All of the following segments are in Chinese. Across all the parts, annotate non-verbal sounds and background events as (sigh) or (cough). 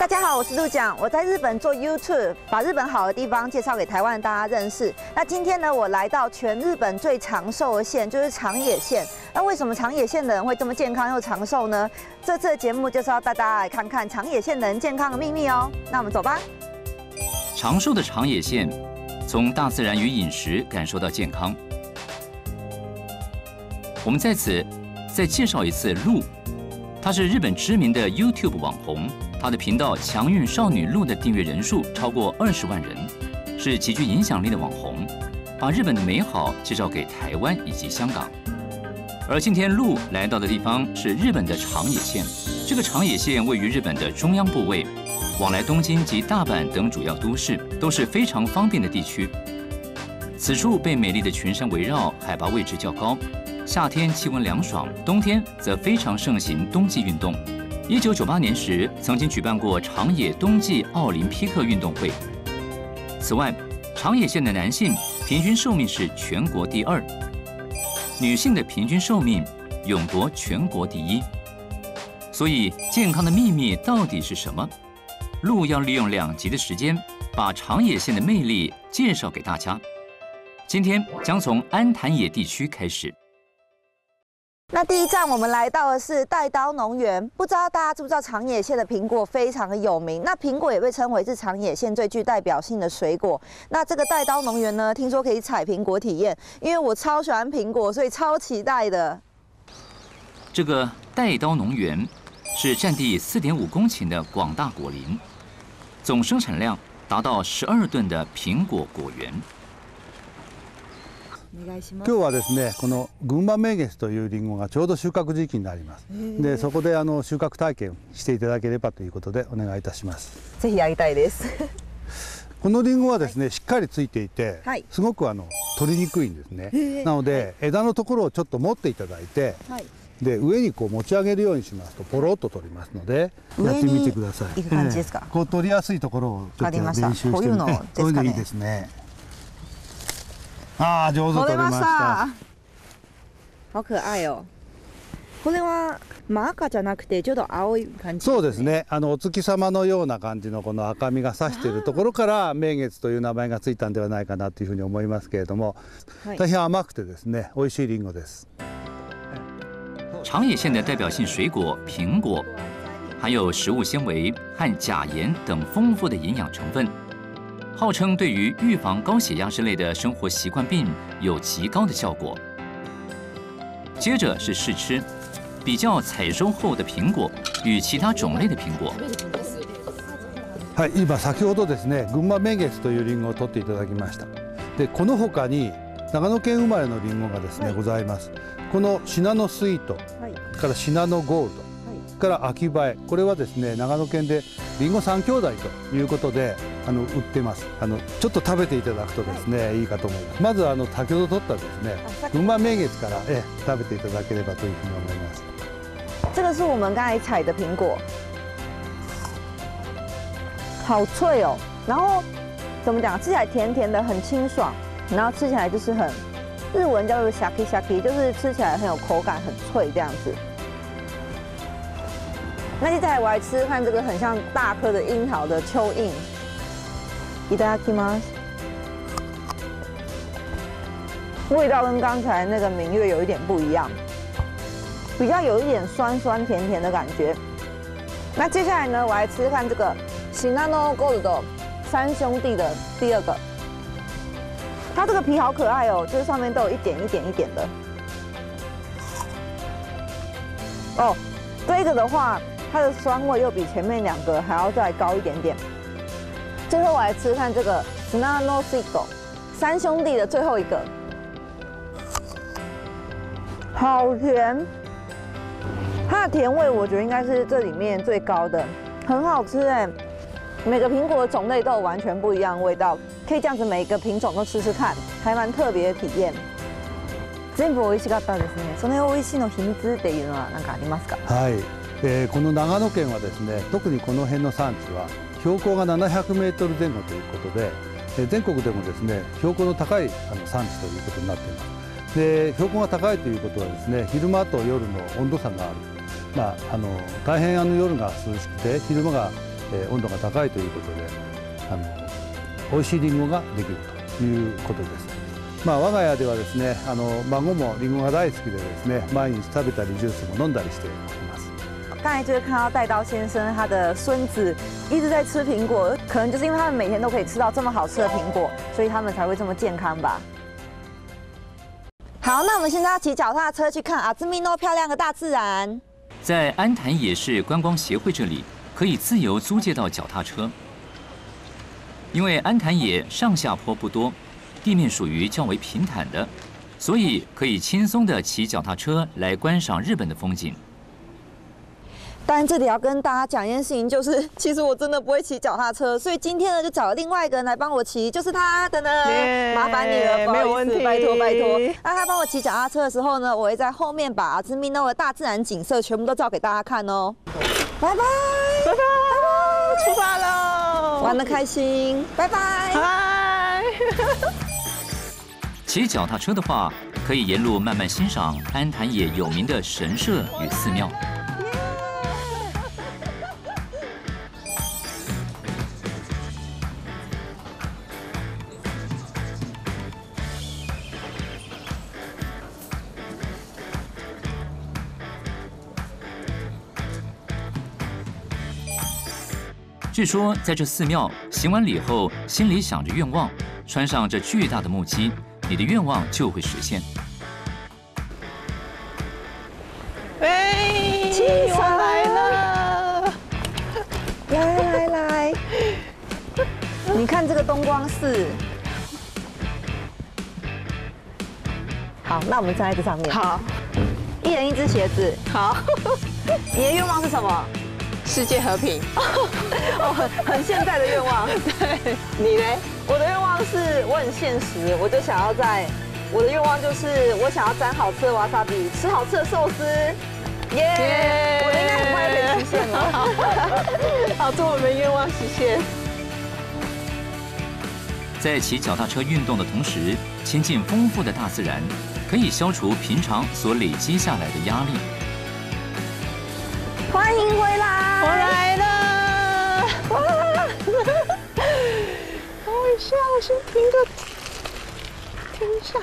大家好，我是陆讲，我在日本做 YouTube，把日本好的地方介绍给台湾大家认识。那今天呢，我来到全日本最长寿的县，就是长野县。那为什么长野县的人会这么健康又长寿呢？这次的节目就是要带大家来看看长野县人健康的秘密哦。那我们走吧。长寿的长野县，从大自然与饮食感受到健康。我们在此再介绍一次鹿，他是日本知名的 YouTube 网红。他的频道“强运少女路”的订阅人数超过二十万人，是极具影响力的网红，把日本的美好介绍给台湾以及香港。而今天路来到的地方是日本的长野县，这个长野县位于日本的中央部位，往来东京及大阪等主要都市都是非常方便的地区。此处被美丽的群山围绕，海拔位置较高，夏天气温凉爽，冬天则非常盛行冬季运动。一九九八年时，曾经举办过长野冬季奥林匹克运动会。此外，长野县的男性平均寿命是全国第二，女性的平均寿命勇夺全国第一。所以，健康的秘密到底是什么？路要利用两集的时间，把长野县的魅力介绍给大家。今天将从安潭野地区开始。那第一站我们来到的是带刀农园，不知道大家知不知道长野县的苹果非常的有名，那苹果也被称为是长野县最具代表性的水果。那这个带刀农园呢，听说可以采苹果体验，因为我超喜欢苹果，所以超期待的。这个带刀农园是占地四点五公顷的广大果林，总生产量达到十二吨的苹果果园。今日はですねこの群馬名月というリンゴがちょうど収穫時期になります。でそこであの収穫体験していただければということでお願いいたします。ぜひやりたいです。(laughs) このリンゴはですねしっかりついていて、はい、すごくあの取りにくいんですね。なので、はい、枝のところをちょっと持っていただいて、はい、で上にこう持ち上げるようにしますとポロッと取りますのでやってみてください。いく感じですか、こう取りやすいところをちょっと練習してこういうのですかね。いいですねああ上手取れました。好可愛よこれは真赤じゃなくてちょっと青い感じ、ね、そうですね。あのお月様のような感じのこの赤みがさしているところから明月という名前がついたんではないかなというふうに思いますけれども、はい、大変甘くてですね美味しいリンゴです。长野县的代表性水果苹果，含有食物纤维和钾盐等丰富的营养成分。号称对于预防高血压之类的生活习惯病有极高的效果。接着是试吃，比较采收后的苹果与其他种类的苹果。はい、今先ほどですね、群馬名月というリンゴを取っていただきました。で、この他に長野県生まれのリンゴがですね、ございます。このシナノスイート、からシナノゴールド、から秋映え、これはですね、長野県でリンゴ三兄弟ということで。 あの売ってます。あのちょっと食べていただくとですね、はい、いいかと思います。まずあの先ほど取ったですね群馬名月からえ食べていただければというふうに思います。这个是我们刚才采的苹果。好脆哦。然后怎么讲吃起来甜甜的很清爽。然后吃起来就是很日文叫做 shaki shaki 就是吃起来很有口感很脆这样子。那接下来我来吃看这个很像大颗的樱桃的蚯蚓いただきます。味道跟刚才那个明月有一点不一样，比较有一点酸酸甜甜的感觉。那接下来呢，我来吃吃看这个 Shinano Gold 三兄弟的第二个。它这个皮好可爱哦，就是上面都有一点一点一点的。哦，这个的话，它的酸味又比前面两个还要再高一点点。 最后我来吃看这个 Snano Sigo 三兄弟的最后一个，好甜，它的甜味我觉得应该是这里面最高的，很好吃哎。每个苹果的种类都有完全不一样的味道，可以这样子每个品种都吃吃看，还蛮特别的体验。全部美味しかったですね。その美味しいの秘密っていうのは何かありますか？はい、えー、この長野県はですね、特にこの辺の産地は 標高が700メートル前後ということで、全国でもですね標高の高いあの産地ということになっています。で標高が高いということはですね昼間と夜の温度差がある、まあ、あの大変あの夜が涼しくて昼間がえー温度が高いということであの美味しいりんごができるということです。まあ、我が家ではですねあの孫もりんごが大好きでですね毎日食べたりジュースも飲んだりしています。刚才就是看到带刀先生他的孙子一直在吃苹果，可能就是因为他们每天都可以吃到这么好吃的苹果，所以他们才会这么健康吧。好，那我们现在要骑脚踏车去看阿兹米诺漂亮的大自然。在安潭野市观光协会这里，可以自由租借到脚踏车。因为安潭野上下坡不多，地面属于较为平坦的，所以可以轻松的骑脚踏车来观赏日本的风景。但这里要跟大家讲一件事情，就是 (laughs) 其实我真的不会骑脚踏车，所以今天呢就找了另外一个人来帮我骑，就是他的呢耶麻烦你了，不好意思，没有问题拜托拜托。那他帮我骑脚踏车的时候呢，我会在后面把阿兹密诺的大自然景色全部都照给大家看哦。拜拜，拜拜，出发喽！玩的开心，拜拜。拜。骑脚踏车的话，可以沿路慢慢欣赏安潭野有名的神社与寺庙。据说，在这寺庙行完礼后，心里想着愿望，穿上这巨大的木屐，你的愿望就会实现。哎，亲手我来了！来来来，你看这个东光寺。好，那我们站在这上面，好，一人一只鞋子。好，(laughs) 你的愿望是什么？世界和平。(laughs) 哦，很很现在的愿望。(laughs) 对，你呢？我的愿望是我很现实，我就想要在，我的愿望就是我想要沾好吃的瓦萨比，吃好吃的寿司。耶、耶我的应该很快就可以实现了。(laughs) 好，祝我们愿望实现。在骑脚踏车运动的同时，亲近丰富的大自然，可以消除平常所累积下来的压力。欢迎回来，我来了！哇！等我一下，我先停个，停一下。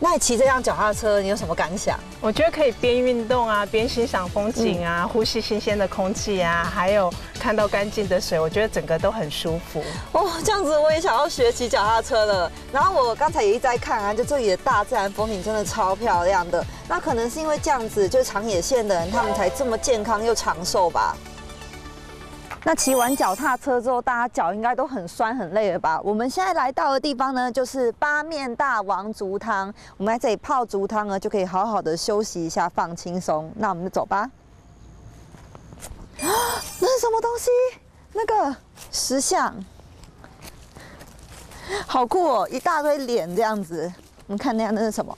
那你骑这辆脚踏车，你有什么感想？我觉得可以边运动啊，边欣赏风景啊，呼吸新鲜的空气啊，还有看到干净的水，我觉得整个都很舒服。哦，这样子我也想要学骑脚踏车了。然后我刚才也一直在看啊，就这里的大自然风景真的超漂亮的。那可能是因为这样子，就是长野县的人他们才这么健康又长寿吧。那骑完脚踏车之后，大家脚应该都很酸很累了吧？我们现在来到的地方呢，就是八面大王竹汤。我们在这里泡竹汤呢，就可以好好的休息一下，放轻松。那我们就走吧。啊，(gasps) 那是什么东西？那个石像，好酷哦！一大堆脸这样子。我们看那样那是什么？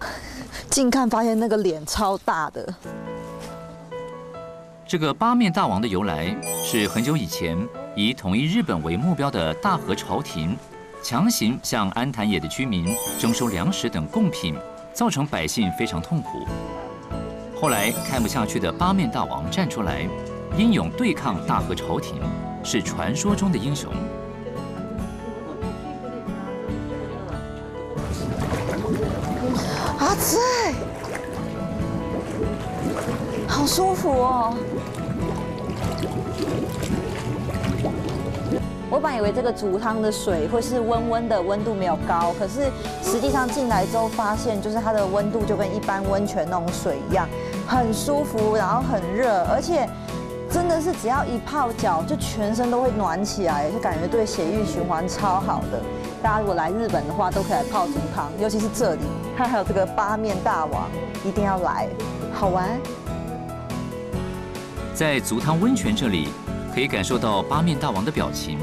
(laughs) 近看发现那个脸超大的。这个八面大王的由来是很久以前以统一日本为目标的大和朝廷，强行向安坛野的居民征收粮食等贡品，造成百姓非常痛苦。后来看不下去的八面大王站出来，英勇对抗大和朝廷，是传说中的英雄。舒服哦。我本以为这个煮汤的水会是温温的，温度没有高，可是实际上进来之后发现，就是它的温度就跟一般温泉那种水一样，很舒服，然后很热，而且真的是只要一泡脚，就全身都会暖起来，就感觉对血液循环超好的。大家如果来日本的话，都可以来泡竹汤，尤其是这里，它还有这个八面大王，一定要来，好玩。在足汤温泉这里，可以感受到八面大王的表情，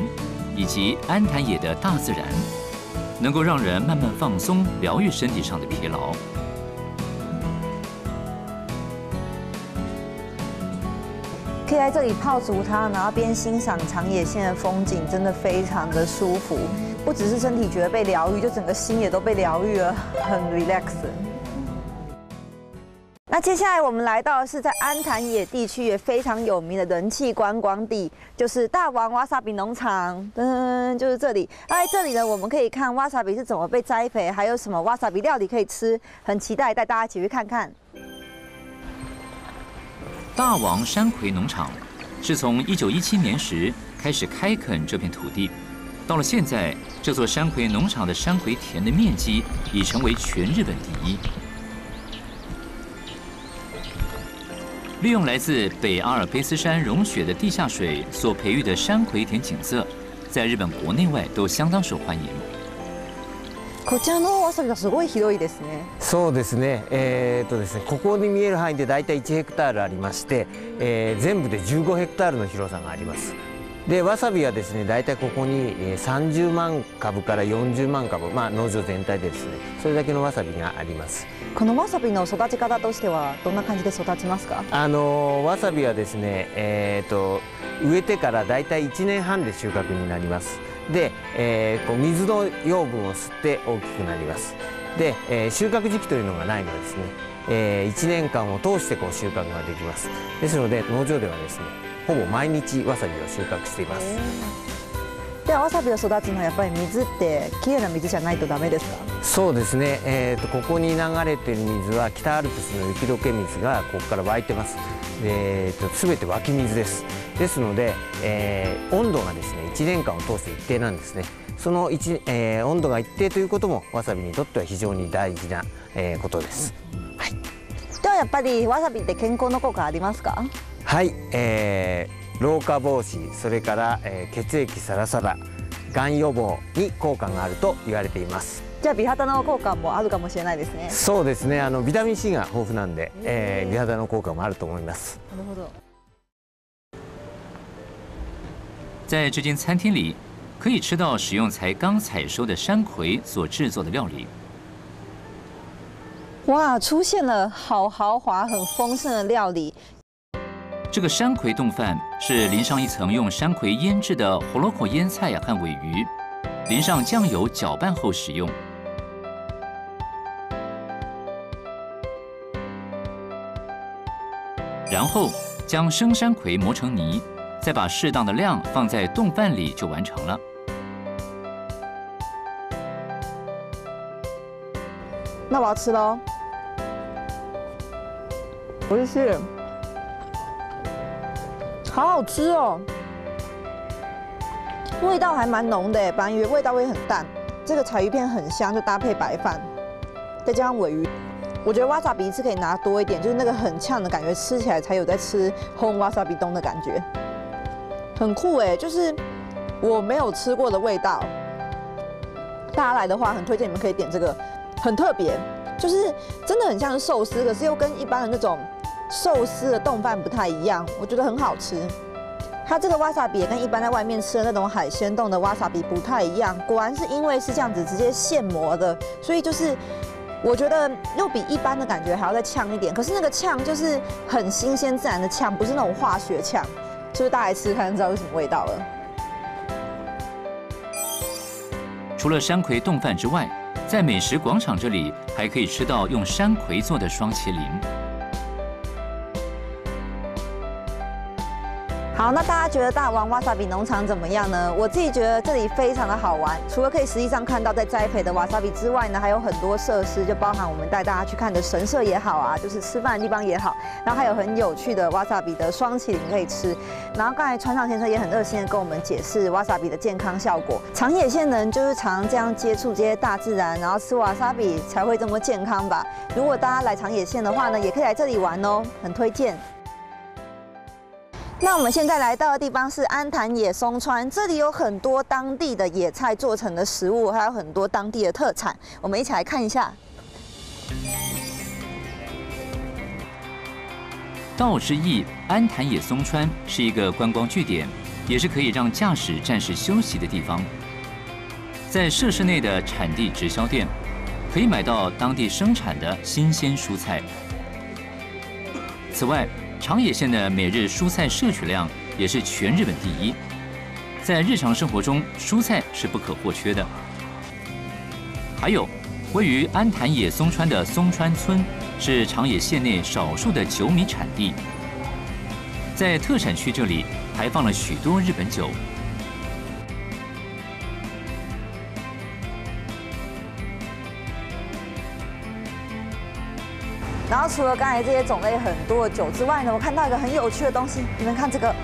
以及安潭野的大自然，能够让人慢慢放松，疗愈身体上的疲劳。可以在这里泡足汤，然后边欣赏长野县的风景，真的非常的舒服。不只是身体觉得被疗愈，就整个心也都被疗愈了，很 relax。那接下来我们来到的是在安潭野地区也非常有名的人气观光地，就是大王瓦萨比农场。噔，就是这里。那在这里呢，我们可以看瓦萨比是怎么被栽培，还有什么瓦萨比料理可以吃，很期待带大家一起去看看。大王山葵农场是从一九一七年时开始开垦这片土地，到了现在，这座山葵农场的山葵田的面积已成为全日本第一。利用来自北阿尔卑斯山融雪的地下水所培育的山葵田景色，在日本国内外都相当受欢迎。こちらのわさびがすごい広いですね。そうですね。えー、っとですね、ここに見える範囲でだいたい1ヘクタールありまして、えー、全部で15ヘクタールの広さがあります。 でわさびはですね大体ここに30万株から40万株、まあ、農場全体でですねそれだけのわさびがあります。このわさびの育ち方としてはどんな感じで育ちますか？あのわさびはですね、えーと、植えてから大体1年半で収穫になります。で、えー、こう水の養分を吸って大きくなります。で、えー、収穫時期というのがないのですね、えー、1年間を通してこう収穫ができます。ですので農場ではですねほぼ毎日わさびを収穫しています。でわさびを育つのはやっぱり水ってきれいな水じゃないとダメですか？そうですね、えーと、ここに流れている水は北アルプスの雪解け水がここから湧いてます。で、えーと、全て湧き水です。ですので、えー、温度がですね1年間を通して一定なんですね。その一、えー、温度が一定ということもわさびにとっては非常に大事な、えー、ことです、はい、ではやっぱりわさびって健康の効果ありますか？はい、えー、老化防止それから、えー、血液サラサラがん予防に効果があると言われています。じゃあ美肌の効果もあるかもしれないですね。そうですねあのビタミン C が豊富なんで、えー、美肌の効果もあると思います。なるほど在这间餐厅里，可以吃到使用才刚采收的山葵所制作的料理。哇，出现了好豪华、很丰盛的料理，这个山葵冻饭是淋上一层用山葵腌制的火龙果腌菜呀和尾鱼，淋上酱油搅拌后食用。然后将生山葵磨成泥，再把适当的量放在冻饭里就完成了。那我要吃喽！我是。好好吃哦，味道还蛮浓的，本来以为味道会很淡。这个柴鱼片很香，就搭配白饭，再加上尾鱼，我觉得瓦萨比是可以拿多一点，就是那个很呛的感觉，吃起来才有在吃红瓦萨比冬的感觉，很酷哎，就是我没有吃过的味道。大家来的话，很推荐你们可以点这个，很特别，就是真的很像是寿司，可是又跟一般的那种。寿司的冻饭不太一样，我觉得很好吃。它这个瓦萨比也跟一般在外面吃的那种海鲜冻的瓦萨比不太一样。果然是因为是这样子直接现磨的，所以就是我觉得又比一般的感觉还要再呛一点。可是那个呛就是很新鲜自然的呛，不是那种化学呛。就是大家来吃看，知道是什么味道了。除了山葵冻饭之外，在美食广场这里还可以吃到用山葵做的双麒麟。好，那大家觉得大王瓦萨比农场怎么样呢？我自己觉得这里非常的好玩，除了可以实际上看到在栽培的瓦萨比之外呢，还有很多设施，就包含我们带大家去看的神社也好啊，就是吃饭的地方也好，然后还有很有趣的瓦萨比的双麒麟可以吃。然后刚才川上先生也很热心的跟我们解释瓦萨比的健康效果。长野县人就是常这样接触这些大自然，然后吃瓦萨比才会这么健康吧。如果大家来长野县的话呢，也可以来这里玩哦，很推荐。那我们现在来到的地方是安潭野松川，这里有很多当地的野菜做成的食物，还有很多当地的特产，我们一起来看一下。道之驿安潭野松川是一个观光据点，也是可以让驾驶暂时休息的地方。在设施内的产地直销店，可以买到当地生产的新鲜蔬菜。此外，长野县的每日蔬菜摄取量也是全日本第一，在日常生活中，蔬菜是不可或缺的。还有，位于安坛野松川的松川村是长野县内少数的酒米产地，在特产区这里排放了许多日本酒。然后除了刚才这些种类很多的酒之外呢，我看到一个很有趣的东西，你们看这个，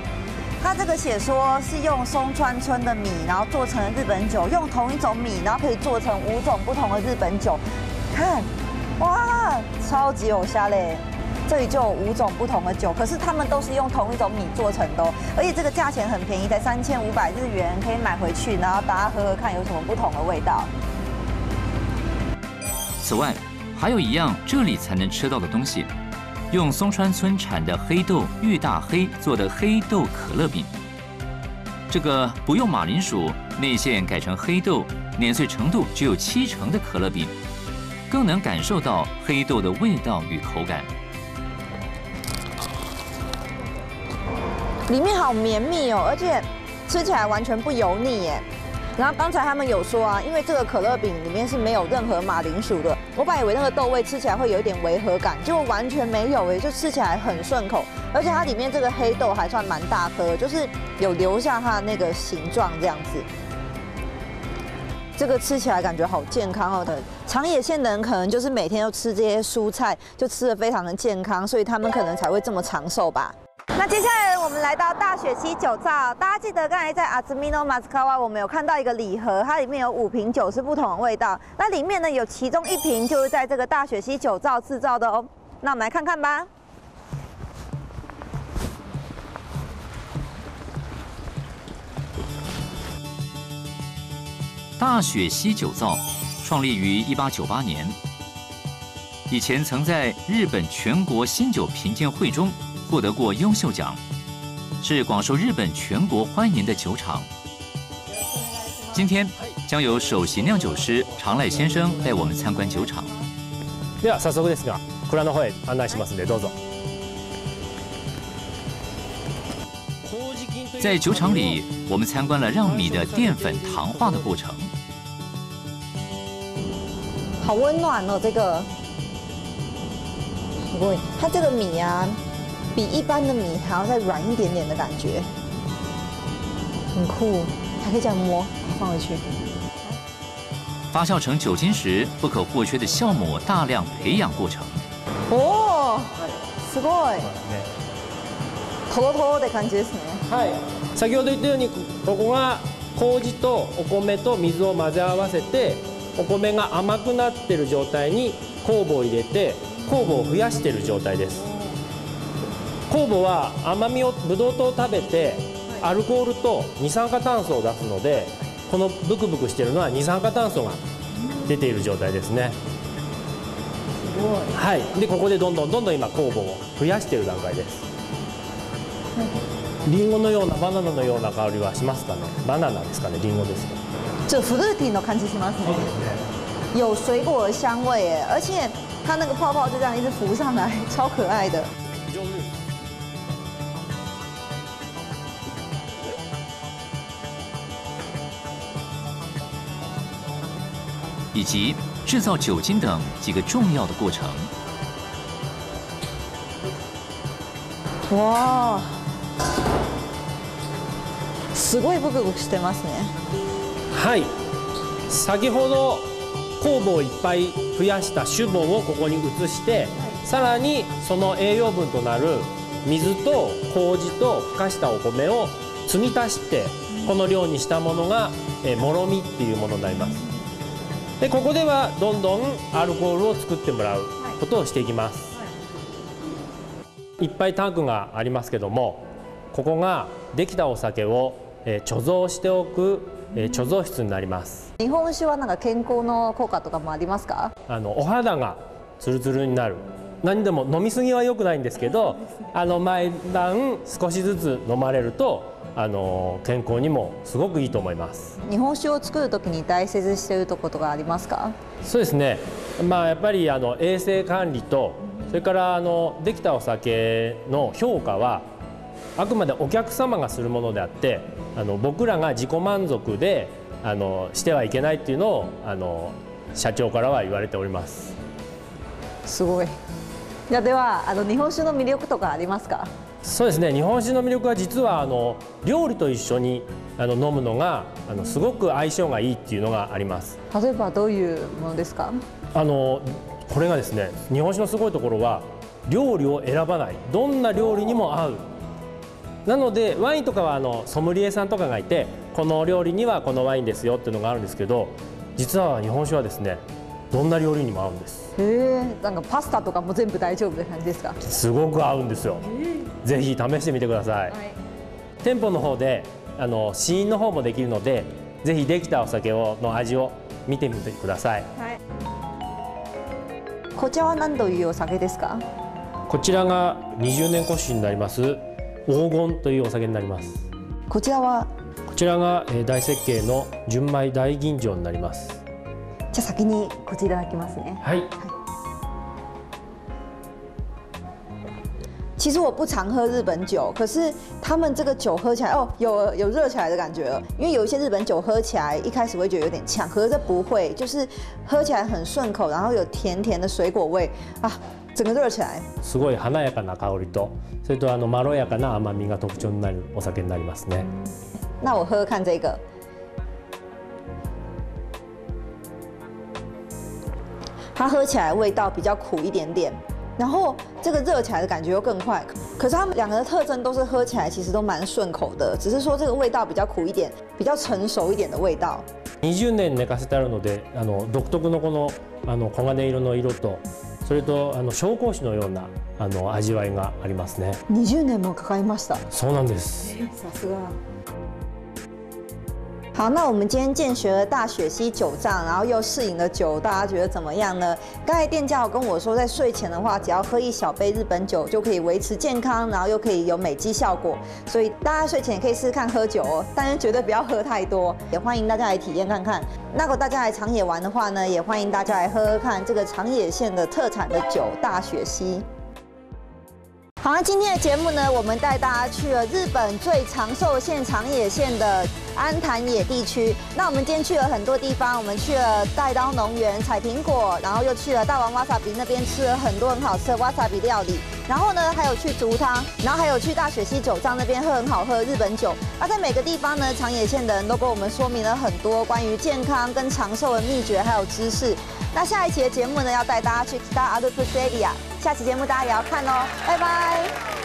它这个写说是用松川村的米，然后做成日本酒，用同一种米，然后可以做成五种不同的日本酒。看，哇，超级有虾嘞！这里就有五种不同的酒，可是他们都是用同一种米做成的，哦而且这个价钱很便宜，才三千五百日元，可以买回去，然后大家喝喝看有什么不同的味道。此外，还有一样这里才能吃到的东西，用松川村产的黑豆玉大黑做的黑豆可乐饼。这个不用马铃薯，内馅改成黑豆，碾碎程度只有七成的可乐饼，更能感受到黑豆的味道与口感。里面好绵密哦，而且吃起来完全不油腻耶。然后刚才他们有说啊，因为这个可乐饼里面是没有任何马铃薯的，我本来以为那个豆味吃起来会有一点违和感，结果完全没有哎，就吃起来很顺口，而且它里面这个黑豆还算蛮大颗，就是有留下它的那个形状这样子。这个吃起来感觉好健康哦的，长野县的人可能就是每天都吃这些蔬菜，就吃的非常的健康，所以他们可能才会这么长寿吧。那接下来我们来到大雪溪酒造，大家记得刚才在阿兹米诺马斯卡瓦，我们有看到一个礼盒，它里面有五瓶酒是不同的味道。那里面呢有其中一瓶就是在这个大雪溪酒造制造的哦。那我们来看看吧。大雪溪酒造创立于一八九八年，以前曾在日本全国新酒评鉴会中。获得过优秀奖，是广受日本全国欢迎的酒厂。今天将由首席酿酒师长濑先生带我们参观酒厂。では早速ですが、蔵の方へ案内しますのでどうぞ。在酒厂里，我们参观了让米的淀粉糖化的过程。好温暖哦，这个。不会，它这个米啊。 比一般的米还要再软一点点的感觉，很酷，还可以这样摸，放回去。发酵成酒精时不可或缺的酵母大量培养过程。哦，すごい。トロトロって感じですね。はい。先ほど言ったようにここが麹とお米と水を混ぜ合わせてお米が甘くなってる状態に酵母を入れて酵母を増やしている状態です。 酵母は甘みをブドウ糖を食べてアルコールと二酸化炭素を出すのでこのブクブクしているのは二酸化炭素が出ている状態ですね。はい。でここでどんどんどんどん今酵母を増やしている段階です。リンゴのようなバナナのような香りはしますかね？バナナですかね？リンゴですか？这フルーティーの感じしますね。有水果的香味耶而且它那个泡泡就这样一直浮上来超可爱的以及制造酒精等几个重要的过程。哇，すごいブクブクしてますね。はい。先ほど酵母をいっぱい増やした酒母をここに移して、さらにその栄養分となる水と麹とふかしたお米を継ぎ足してこの量にしたものがもろみっていうものになります。でここではどんどんアルコールを作ってもらうことをしていきます、い、っぱいタンクがありますけどもここができたお酒を貯蔵しておく貯蔵室になります。日本酒はなんか健康の効果とかもありますか？あのお肌がツルツルになる何でも飲みすぎは良くないんですけどあの毎晩少しずつ飲まれるとあの健康にもすごくいいと思います。日本酒を作る時に大切にしているとことがありますか？そうですね。まあやっぱりあの衛生管理とそれからあのできたお酒の評価はあくまでお客様がするものであってあの僕らが自己満足であのしてはいけないっていうのをあの社長からは言われております。すごいじゃあではあの日本酒の魅力とかありますか？そうですね。日本酒の魅力は実はあの料理と一緒にあの飲むのがあのすごく相性がいいっていうのがあります。例えばどういうものですか？あのこれがですね日本酒のすごいところは料理を選ばない。どんな料理にも合う。なのでワインとかはあのソムリエさんとかがいてこの料理にはこのワインですよっていうのがあるんですけど実は日本酒はですねどんな料理にも合うんです。へえなんかパスタとかも全部大丈夫って感じですか？すごく合うんですよ。ぜひ試してみてください、店舗の方であの試飲の方もできるのでぜひできたお酒をの味を見てみてください。こちらは何というお酒ですか？こちらが20年越しになります黄金というお酒になります。こちらは？こちらがえー大設計の純米大吟醸になりますじゃあ先にこちらいただきますねはい其实我不常喝日本酒，可是他们这个酒喝起来哦，有有热起来的感觉了。因为有一些日本酒喝起来一开始会觉得有点呛，可是这不会，就是喝起来很顺口，然后有甜甜的水果味啊，整个热起来。すごい華やかな香りとそれとあのまろやかな甘みが特徴になるお酒になりますね那我喝喝看这个， 它喝起来味道比较苦一点点，然后这个热起来的感觉又更快。可是它们两个的特征都是喝起来其实都蛮顺口的，只是说这个味道比较苦一点，比较成熟一点的味道。 20年寝かせてあるのであの独特のこのあの黄金色の色とそれとあの紹興酒のようなあの味わいがありますね20年もかかりました。そうなんですさすが。 好，那我们今天见学了大雪溪酒藏，然后又试饮了酒，大家觉得怎么样呢？刚才店家有跟我说，在睡前的话，只要喝一小杯日本酒就可以维持健康，然后又可以有美肌效果，所以大家睡前也可以试试看喝酒哦，但是绝对不要喝太多。也欢迎大家来体验看看。那如果大家来长野玩的话呢，也欢迎大家来喝喝看这个长野县的特产的酒大雪溪。好，那今天的节目呢，我们带大家去了日本最长寿县长野县的安潭野地区。那我们今天去了很多地方，我们去了带刀农园采苹果，然后又去了大王瓦萨比那边吃了很多很好吃的瓦萨比料理。然后呢，还有去竹汤，然后还有去大雪溪酒藏那边喝很好喝的日本酒。那在每个地方呢，长野县的人都跟我们说明了很多关于健康跟长寿的秘诀还有知识。那下一期的节目呢，要带大家去 Kita a d u p u s e r i a 下期节目大家也要看哦，拜拜。